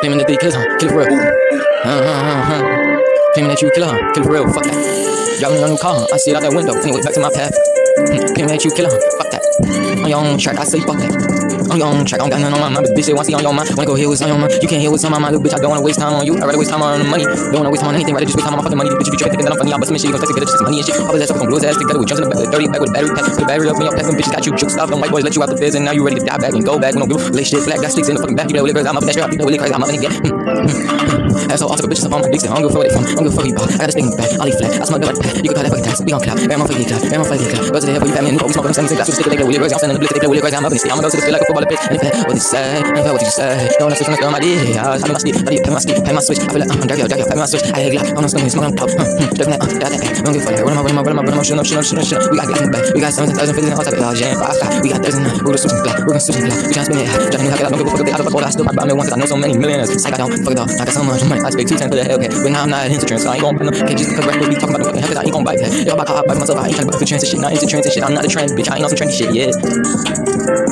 Claiming that they killers, huh? Kill for real. Uh, uh, uh, uh. Claiming that you a killer, huh? Kill for real. Fuck that. Driving in your new car. I see it out that window. Anyway, back to my path. Hmm. Claiming that you a killer, huh? Fuck that. On your own track, I say fuck that. On your own track, I don't got nothing on my mind. But bitch, they want to see on your mind. Wanna go hear what's on your mind. You can't hear what's on my mind, little bitch. I don't wanna waste time on you. I'd rather waste time on money. Don't wanna waste time on anything. Rather just waste time on my fucking money. Bitch, you be tripping, thinking that I'm funny. I'm busting shit. You gon' text to get it, just money and shit. His ass up, gon' blow his ass together with jumps in the back, dirty back with a battery pack. Put the battery up in your pack. Them bitches got you juiced up. Them white boys let you out the biz, and now you ready to die back and go back. We don't give a shit. Black got sticks in the fucking back. You better live crazy. I'm up that strap. You better live crazy. I'm up it again. That's all. Also, bitches up on my dicks. I don't give fuck where they from. I don't give fuck you bought. I got in the back. I'll leave flat. I smell good like that. You can call that fucking tax. We gon' clap. Man, motherfucker, clap. Man, motherfucker, clap. Go to the hell, you fat man. We smoke them same thing. Got you stick. They play with crazy. I'm standing in the blitz. They play with crazy. I'm up in the city. I'ma go to the field like a footballer pitch. And if that what you say, and if what you say, don't switch on the girl, my dick. I was having my stick. I pay my stick. Pay my switch. I feel like I'm dirty. Dirty. Pay my switch. I hate glock. I'm not smoking. Smoking top. Stuffing that. That. That. Don't give a fuck. Run my, run my, run my, run my. Shooting up, shooting up, shooting up, shooting up. We got get in the back. We got 17,000, 50, all type of jam. Five, five. We got 39. We're gonna switch in black. We're gonna switch in black. We tryna spin it. Driving new hack. I don't give a fuck if they out of the border. I still buy me once. I know so many millionaires. Psych, I don't fuck it off. I got so much money. I speak two times for the Hellcat. But now I'm not into trends, so I ain't gon' pay no. Just because rappers be talking about no fucking Hellcat. I ain't gon' bite that. Y'all about to hop by myself. I ain't tryna buy for trends and shit. Not into trends and. I'm not a trend, bitch. I ain't on some trendy shit yet. Thank you.